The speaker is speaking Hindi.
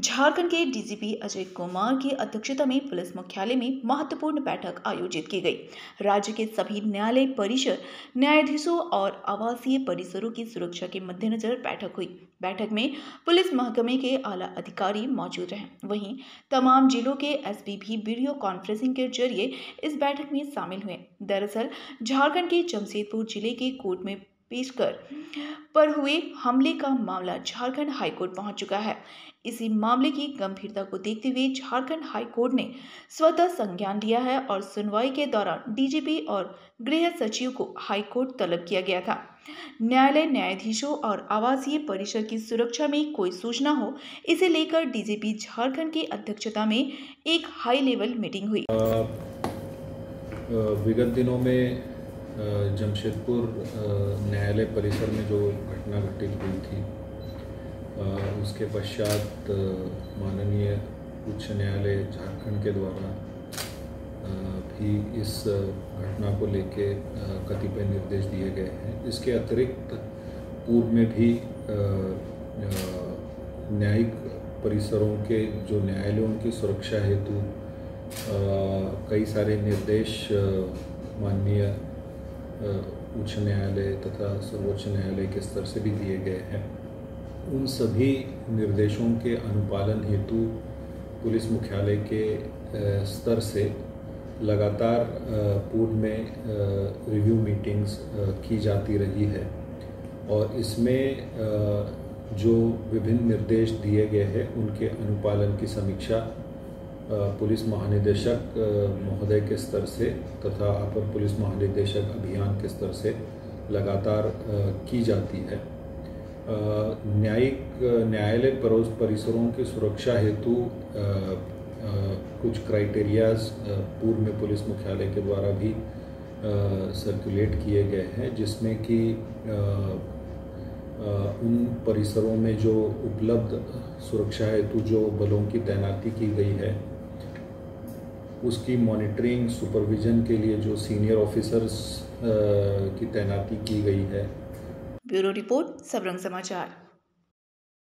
झारखंड के डीजीपी अजय कुमार की अध्यक्षता में पुलिस मुख्यालय में महत्वपूर्ण बैठक आयोजित की गई। राज्य के सभी न्यायालय परिसर न्यायाधीशों और आवासीय परिसरों की सुरक्षा के मद्देनजर बैठक हुई। बैठक में पुलिस महकमे के आला अधिकारी मौजूद रहे। वहीं तमाम जिलों के एसपी भी वीडियो कॉन्फ्रेंसिंग के ज़रिए इस बैठक में शामिल हुए। दरअसल, झारखंड के जमशेदपुर ज़िले के कोर्ट में पेश कर। पर हुए हमले का मामला झारखंड हाईकोर्ट पहुँच चुका है। इसी मामले की गंभीरता को देखते हुए झारखंड हाईकोर्ट ने स्वतः संज्ञान लिया है और सुनवाई के दौरान डीजीपी और गृह सचिव को हाईकोर्ट तलब किया गया था। न्यायालय न्यायाधीशों और आवासीय परिसर की सुरक्षा में कोई सूचना हो, इसे लेकर डीजीपी झारखंड की अध्यक्षता में एक हाई लेवल मीटिंग हुई। विगत दिनों में जमशेदपुर न्यायालय परिसर में जो घटना घटित हुई थी उसके पश्चात माननीय उच्च न्यायालय झारखंड के द्वारा भी इस घटना को लेके कतिपय निर्देश दिए गए हैं। इसके अतिरिक्त पूर्व में भी न्यायिक परिसरों के जो न्यायालयों की सुरक्षा हेतु कई सारे निर्देश माननीय उच्च न्यायालय तथा सर्वोच्च न्यायालय के स्तर से भी दिए गए हैं। उन सभी निर्देशों के अनुपालन हेतु पुलिस मुख्यालय के स्तर से लगातार पूर्व में रिव्यू मीटिंग्स की जाती रही है। और इसमें जो विभिन्न निर्देश दिए गए हैं, उनके अनुपालन की समीक्षा पुलिस महानिदेशक महोदय के स्तर से तथा अपर पुलिस महानिदेशक अभियान के स्तर से लगातार की जाती है। न्यायिक, न्यायालय परोस, परिसरों की सुरक्षा हेतु कुछ क्राइटेरियाज पूर्व में पुलिस मुख्यालय के द्वारा भी सर्कुलेट किए गए हैं, जिसमें कि उन परिसरों में जो उपलब्ध सुरक्षा हेतु जो बलों की तैनाती की गई है उसकी मॉनिटरिंग सुपरविजन के लिए जो सीनियर ऑफिसर्स की तैनाती की गई है। ब्यूरो रिपोर्ट, सबरंग समाचार।